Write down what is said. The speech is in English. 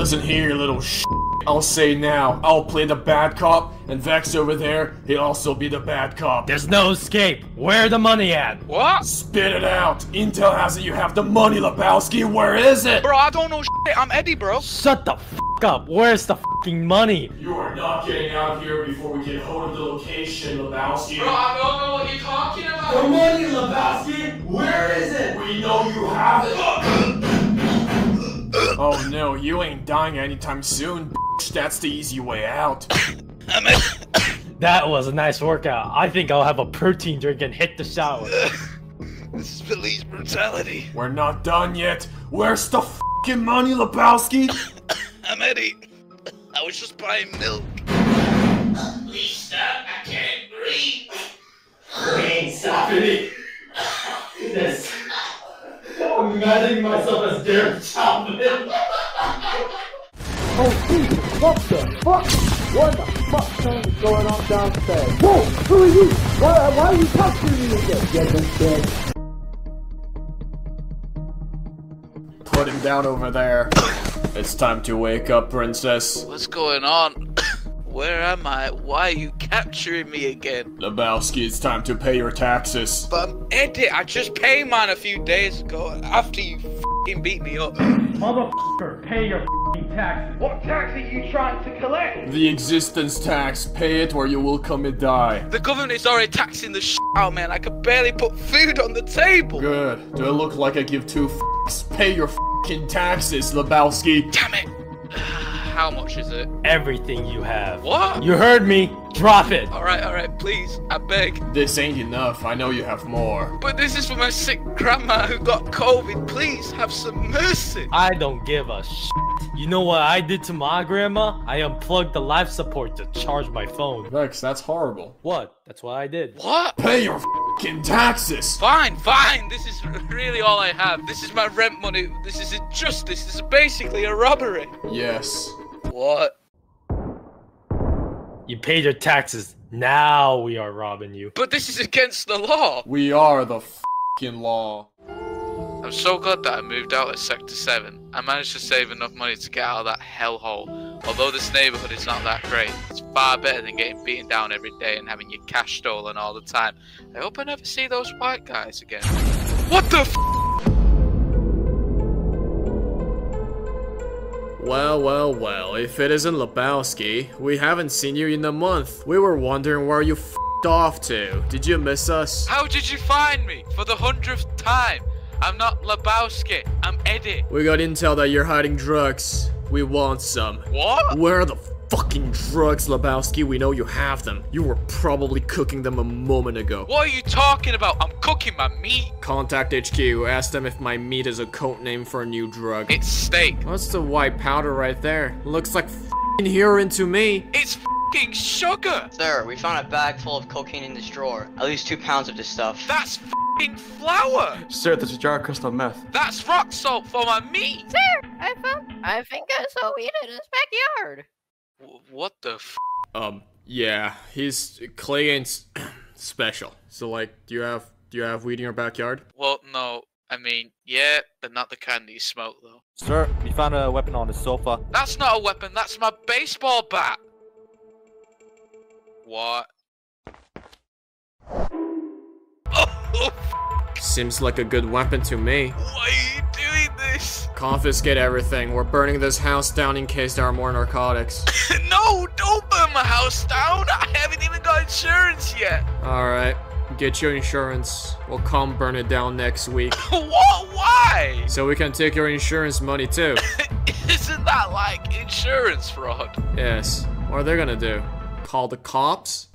Listen here, little sh. I'll say now, I'll play the bad cop, and Vex over there, he'll also be the bad cop. There's no escape. Where the money at? What? Spit it out. Intel has it you have the money, Lebowski. Where is it? Bro, I don't know shit. I'm Eddie, bro. Shut the f up. Where's the fucking money? You are not getting out of here before we get hold of the location, Lebowski. Bro, I don't know what you're talking about. The money, Lebowski! Where is it? We know you have it! oh no, you ain't dying anytime soon, bitch. That's the easy way out. That was a nice workout. I think I'll have a protein drink and hit the shower. This is police brutality. We're not done yet. Where's the fucking money, Lebowski? I'm Eddie. I was just buying milk. Please stop. I can't breathe. I ain't stopping it. This. I'm imagining myself as Derek Oh, Jesus, what the fuck? What the fuck is going on downstairs? Whoa, who are you? Why, why are you touching me again? Get this bitch. Put him down over there. It's time to wake up, princess. What's going on? Where am I? Why are you capturing me again? Lebowski, it's time to pay your taxes. But I'm Eddie. I just paid mine a few days ago after you fing beat me up. Motherfucker, pay your fucking taxes. What tax are you trying to collect? The existence tax. Pay it or you will come and die. The government is already taxing the shit out, man. I could barely put food on the table. Good. Do I look like I give two f***s? Pay your f***ing taxes, Lebowski. Damn it. How much is it? Everything you have. What? You heard me. Drop it. Alright, alright, please. I beg. This ain't enough. I know you have more. But this is for my sick grandma who got COVID. Please have some mercy. I don't give a shit. You know what I did to my grandma? I unplugged the life support to charge my phone. Vex, that's horrible. What? That's what I did. What? Pay your f***ing taxes. Fine, fine. This is really all I have. This is my rent money. This is injustice. This is basically a robbery. Yes. What? You paid your taxes. Now we are robbing you. But this is against the law. We are the f***ing law. I'm so glad that I moved out of Sector 7. I managed to save enough money to get out of that hellhole. Although this neighborhood is not that great, it's far better than getting beaten down every day and having your cash stolen all the time. I hope I never see those white guys again. What the f? Well, well, well, if it isn't Lebowski, we haven't seen you in a month. We were wondering where you f***ed off to. Did you miss us? How did you find me? For the hundredth time. I'm not Lebowski. I'm Eddie. We got intel that you're hiding drugs. We want some. What? Where the fucking drugs, Lebowski? We know you have them. You were probably cooking them a moment ago. What are you talking about? I'm cooking my meat. Contact HQ. Ask them if my meat is a code name for a new drug. It's steak. What's the white powder right there? Looks like f***ing heroin to me. It's fucking sugar. Sir, we found a bag full of cocaine in this drawer. At least two pounds of this stuff. That's fucking flour. Sir, there's a jar of crystal meth. That's rock salt for my meat. Sir, I found. I think I saw weed in his backyard. W- what the f? Um, yeah, he's Clay ain't special. So like, do you have do you have weed in your backyard? Well, no. I mean, yeah, but not the kind that you smoke, though. Sir, we found a weapon on the sofa. That's not a weapon. That's my baseball bat. What? Oh, Seems like a good weapon to me. why are you doing this? Confiscate everything. We're burning this house down in case there are more narcotics. no, don't burn my house down. I haven't even got insurance yet. Alright, get your insurance. We'll come burn it down next week. what? Why? So we can take your insurance money too. Isn't that like insurance fraud? Yes. What are they gonna do? Call the cops?